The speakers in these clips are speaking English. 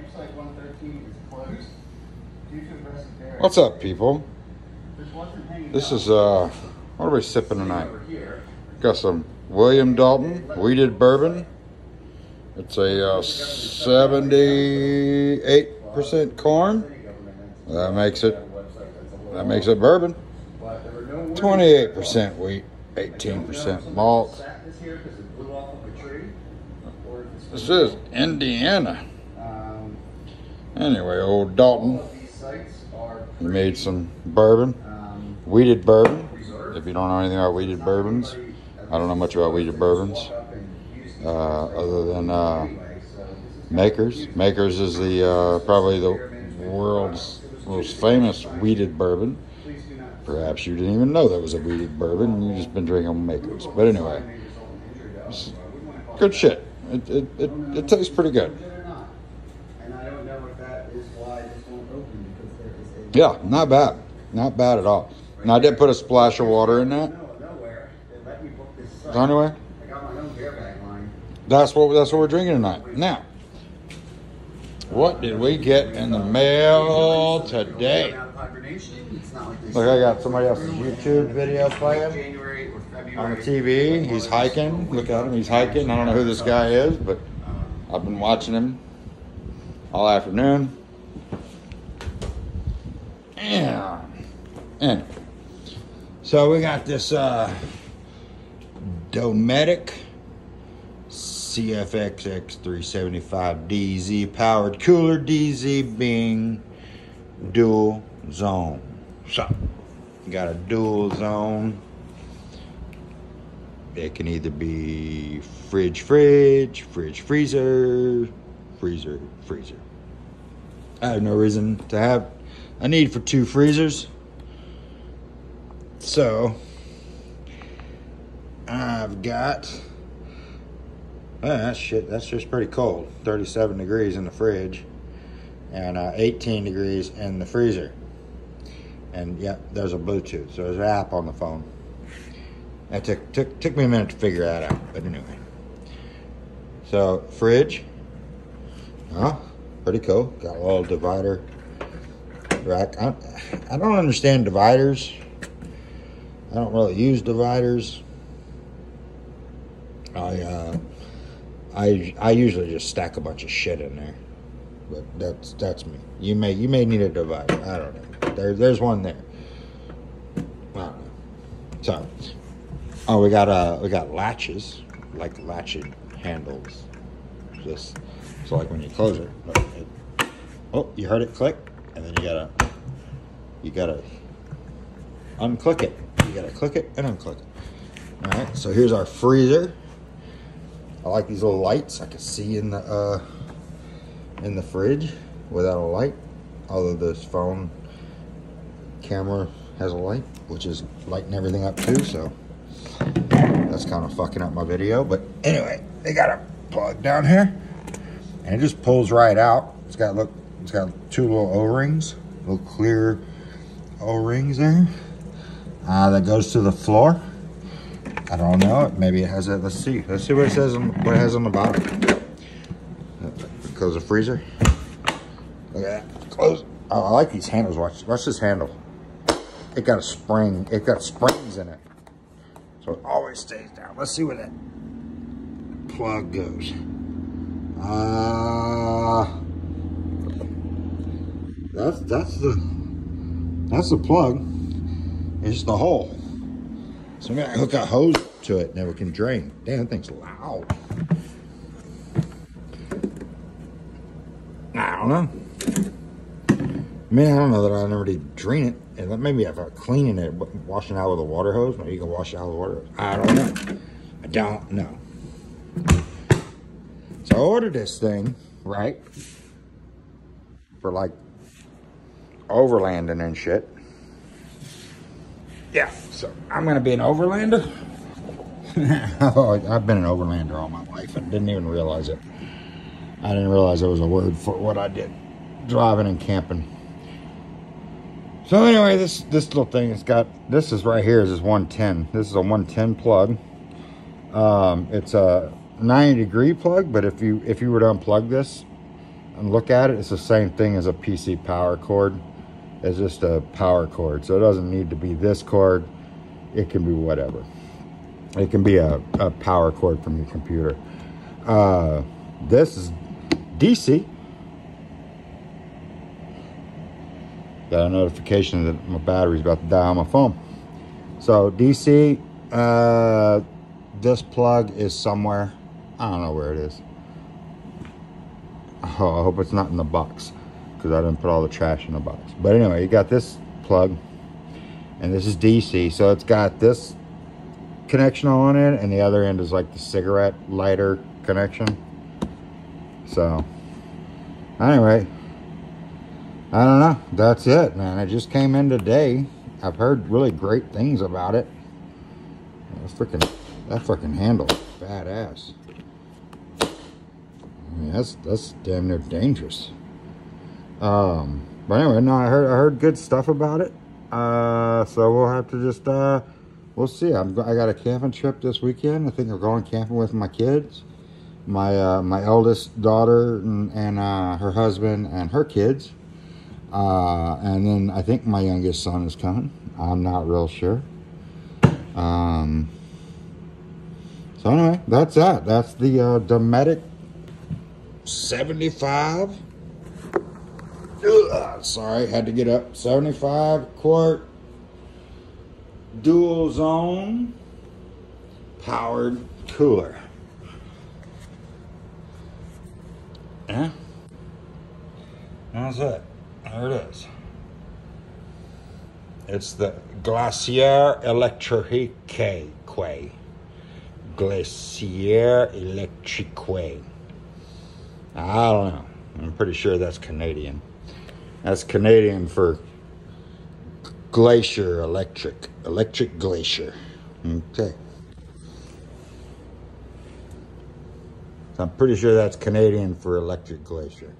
Campsite 113 is closed due to aggressive. What's up, people? There's one from hanging This is, uh, what are we sipping tonight? Got some William Dalton wheated bourbon. It's a uh, 78% corn. That makes it, that makes it bourbon. But there were no warnings. 28% wheat, 18% malt. This is 'cause Anyway, old Dalton, made some bourbon, wheated bourbon. If you don't know anything about wheated bourbons, I don't know much about wheated bourbons. Uh, other than uh, Maker's. Maker's is the uh, probably the world's most famous wheated bourbon. Perhaps you didn't even know that was a wheated bourbon. You've just been drinking Maker's. But anyway, good shit. It, it, it, it tastes pretty good. And I don't know if that is why this won't open because there is a Yeah, not bad. Not bad at all. Now I did put a splash of water in that. So anyway, that's what that's what we're drinking tonight. Now, what did we get in the mail today? Look, I got somebody else's YouTube video playing. On the TV. He's hiking. Look at him. He's hiking. I don't know who this guy is, but I've been watching him all afternoon. Yeah. Anyway. So we got this uh Dometic CFX375DZ powered cooler DZ Bing dual zone. So, you got a dual zone it can either be fridge, fridge, fridge, freezer, freezer, freezer. I have no reason to have a need for two freezers. So, I've got. Oh, that shit, that's just pretty cold. 37 degrees in the fridge and uh, 18 degrees in the freezer. And yeah, there's a Bluetooth, so there's an app on the phone. That took, took took me a minute to figure that out, but anyway. So fridge, huh? Pretty cool. Got a little divider rack. I, I don't understand dividers. I don't really use dividers. I uh, I I usually just stack a bunch of shit in there, but that's that's me. You may you may need a divider. I don't know. There there's one there. I don't know. So. Oh, we got uh, we got latches, like latched handles. Just so like when you close it, it- oh, you heard it click, and then you gotta you gotta unclick it. You gotta click it and unclick it. All right. So here's our freezer. I like these little lights. I can see in the uh, in the fridge without a light. Although this phone camera has a light, which is lighting everything up too. So that's kind of fucking up my video. But anyway, they got a plug down here, and it just pulls right out. It's got look, it's got two little O-rings, little clear O-rings there. Uh, that goes to the floor. I don't know. Maybe it has it. Let's see. Let's see what it says. On, what it has on the bottom. Close the freezer. Look at that. Close. Oh, I like these handles. Watch. Watch this handle. It got a spring. It got springs in it. So it always stays down. Let's see where that plug goes. Uh, that's that's the that's the plug. It's the hole. So I'm gonna hook a hose to it, and it can drain. Damn, that thing's loud. I don't know. I mean, I don't know that I never did drain it. And maybe if I cleaning it, washing out with a water hose, maybe you can wash it out with water. I don't know. I don't know. So I ordered this thing, right? For like overlanding and shit. Yeah, so I'm gonna be an overlander. oh, I've been an overlander all my life and didn't even realize it. I didn't realize there was a word for what I did, driving and camping. So anyway, this this little thing, it's got this is right here is this 110. This is a 110 plug. Um, it's a 90 degree plug, but if you if you were to unplug this, and look at it, it's the same thing as a PC power cord. It's just a power cord. So it doesn't need to be this cord. It can be whatever. It can be a, a power cord from your computer. Uh, this is DC. Got a notification that my battery's about to die on my phone. So DC, uh, this plug is somewhere. I don't know where it is. Oh, I hope it's not in the box because I didn't put all the trash in the box. But anyway, you got this plug and this is DC. So it's got this connection on it and the other end is like the cigarette lighter connection. So anyway, I don't know. That's it, man. It just came in today. I've heard really great things about it. That freaking, that freaking handle, badass. I mean, that's that's damn near dangerous. Um, but anyway, no, I heard I heard good stuff about it. Uh, so we'll have to just uh, we'll see. I'm I got a camping trip this weekend. I think I'm going camping with my kids, my uh, my eldest daughter and, and uh, her husband and her kids. Uh, and then I think my youngest son is coming. I'm not real sure. Um, so anyway, that's that. That's the uh, Dometic 75. Ugh, sorry, had to get up. 75 quart dual zone powered cooler. Yeah. That's it. There it is. It's the Glacier Electrique. Glacier Electrique. I don't know. I'm pretty sure that's Canadian. That's Canadian for glacier electric. Electric glacier. Okay. So I'm pretty sure that's Canadian for electric glacier.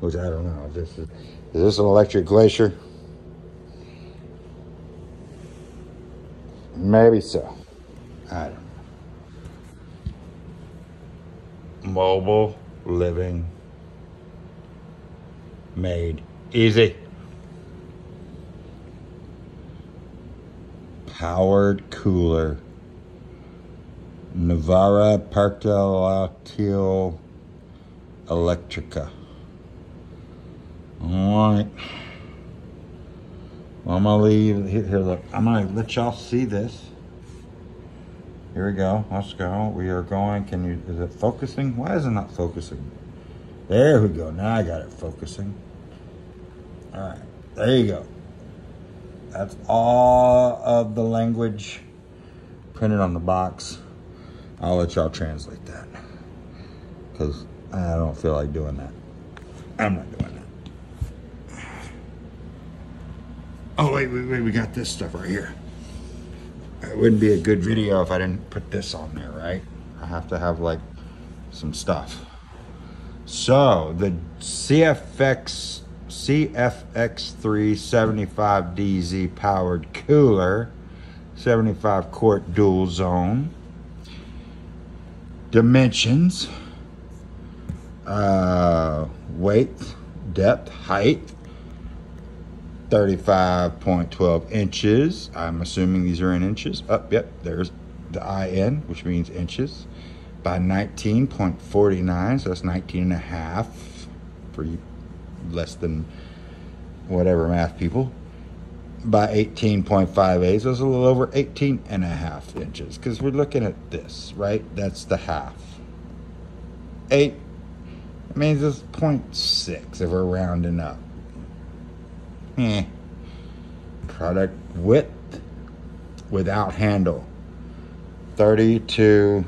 Which I don't know. This is, is this an electric glacier? Maybe so. I don't know. Mobile living made easy. Powered cooler. Navara Partel Electrica. All right. Well, I'm gonna leave here, here. Look, I'm gonna let y'all see this. Here we go. Let's go. We are going. Can you? Is it focusing? Why is it not focusing? There we go. Now I got it focusing. All right. There you go. That's all of the language printed on the box. I'll let y'all translate that because I don't feel like doing that. I'm not doing that. Oh, wait, wait, wait, we got this stuff right here. It wouldn't be a good video if I didn't put this on there, right? I have to have like some stuff. So the CFX CFX375DZ powered cooler, 75 quart dual zone. Dimensions, uh, weight, depth, height, 35.12 inches. I'm assuming these are in inches. Up, oh, yep, there's the IN, which means inches, by 19.49, so that's 19 and a half for you less than whatever math people. By 18.58, so it's a little over 18 and a half inches, because we're looking at this, right? That's the half. Eight means it's 0.6 if we're rounding up. Eh. Product width without handle 32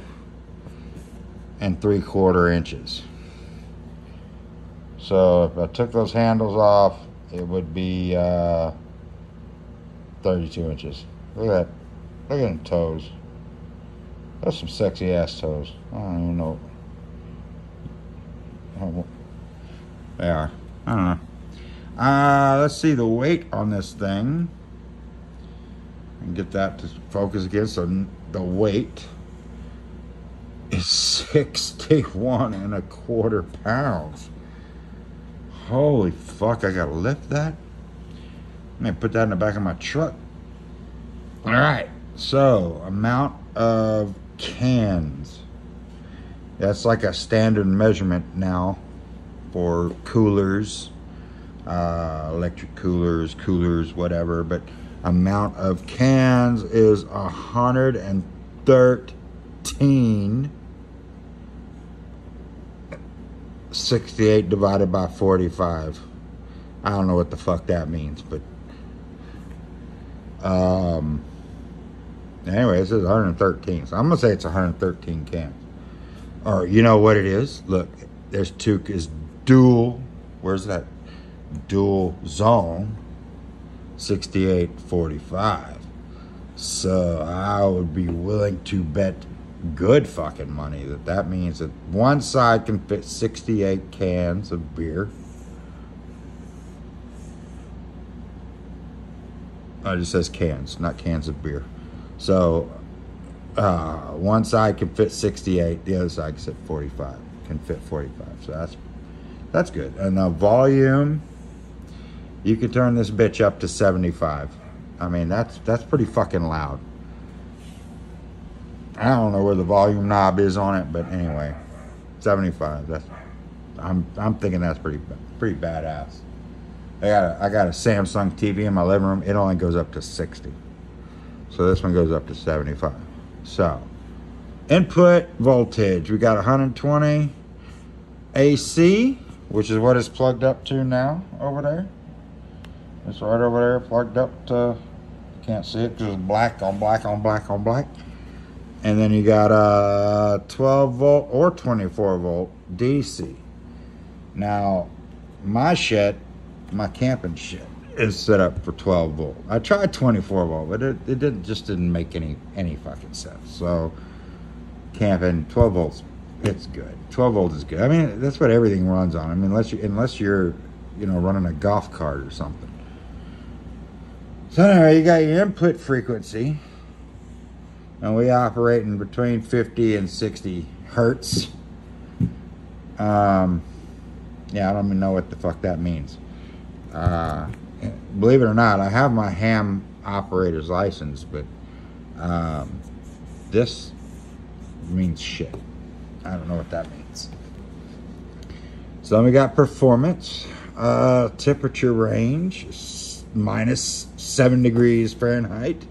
and three quarter inches. So if I took those handles off, it would be uh, 32 inches. Look at that. Look at them toes. That's some sexy ass toes. I don't even know. They are. I don't know. Uh, let's see the weight on this thing. And get that to focus again. So the weight is 61 and a quarter pounds holy fuck, I gotta lift that. I'm gonna put that in the back of my truck. All right, so amount of cans. That's like a standard measurement now for coolers, uh, electric coolers, coolers, whatever. But amount of cans is 113 68 divided by 45. I don't know what the fuck that means, but um anyway, this is 113. So I'm gonna say it's 113 cans. Or you know what it is? Look, there's two is dual. Where's that? Dual zone. 68.45. So I would be willing to bet good fucking money that that means that one side can fit 68 cans of beer. Oh, it just says cans, not cans of beer. So uh, one side can fit 68, the other side can fit 45. Can fit 45. So that's that's good. And the volume, you can turn this bitch up to 75. I mean, that's that's pretty fucking loud. I don't know where the volume knob is on it, but anyway, 75. That's I'm I'm thinking that's pretty pretty badass. I got a, I got a Samsung TV in my living room. It only goes up to 60. So this one goes up to 75. So input voltage, we got 120 AC, which is what it's plugged up to now over there. It's right over there plugged up to, can't see it because it's black on black on black on black. And then you got a 12 volt or 24 volt DC. Now, my shit, my camping shit, is set up for 12 volt. I tried 24 volt, but it, it didn't, just didn't make any any fucking sense. So, camping 12 volts, it's good. 12 volt is good. I mean, that's what everything runs on. I mean, unless you unless you're, you know, running a golf cart or something. So anyway, you got your input frequency and we operate in between 50 and 60 hertz. Um, yeah, I don't even know what the fuck that means. Uh, believe it or not, I have my ham operator's license, but um, this means shit. I don't know what that means. So then we got performance, uh, temperature range, minus seven degrees Fahrenheit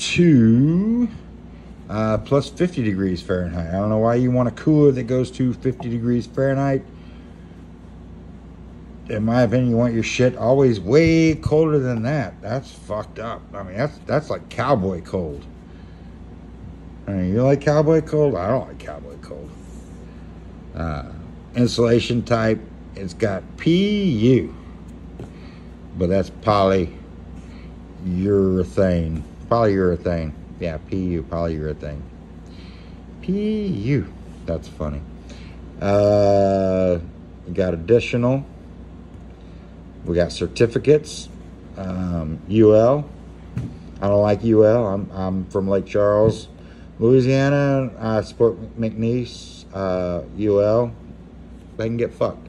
to uh, plus 50 degrees Fahrenheit. I don't know why you want a cooler that goes to 50 degrees Fahrenheit. In my opinion, you want your shit always way colder than that. That's fucked up. I mean, that's that's like cowboy cold. I mean, you like cowboy cold? I don't like cowboy cold. Uh, insulation type, it's got PU, but that's polyurethane polyurethane. Yeah, PU, polyurethane. PU. That's funny. Uh, we got additional. We got certificates. Um, UL. I don't like UL. I'm, I'm from Lake Charles, Louisiana. I support McNeese. Uh, UL. They can get fucked.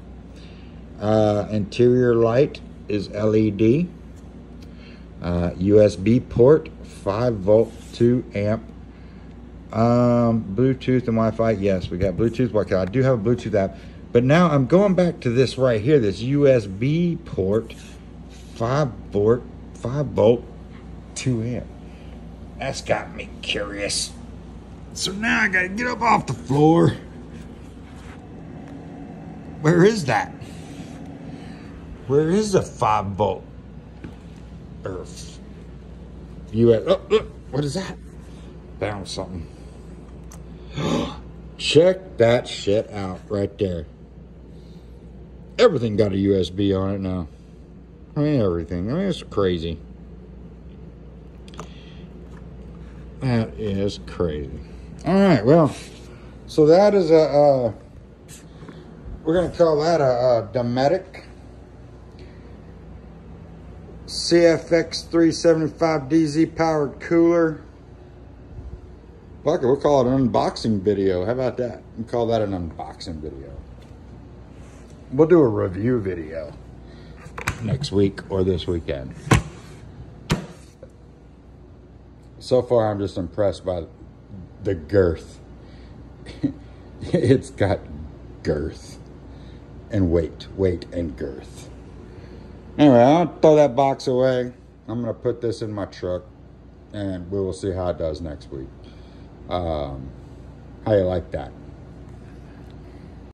Uh, interior light is LED. Uh, USB port 5 volt 2 amp. Um bluetooth and wi-fi yes we got bluetooth. Okay i do? Have a bluetooth app. But now i'm going back to this right here this usb port 5 volt 5 volt 2 amp. That's got me curious. So now i gotta get up off the floor. Where is that? Where is the 5 volt earth US. Oh, look, what is that? Found something. Check that shit out right there. Everything got a USB on it now. I mean, everything. I mean, it's crazy. That is crazy. All right, well, so that is a, uh, we're going to call that a, a Dometic CFX 375DZ powered cooler. Fuck it, we'll call it an unboxing video. How about that? We'll call that an unboxing video. We'll do a review video next week or this weekend. So far, I'm just impressed by the girth. it's got girth and weight, weight and girth. Anyway, I'll throw that box away. I'm gonna put this in my truck, and we will see how it does next week. Um, how you like that?